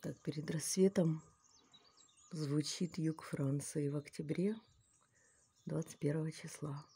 Так, перед рассветом звучит юг Франции в октябре 21 числа.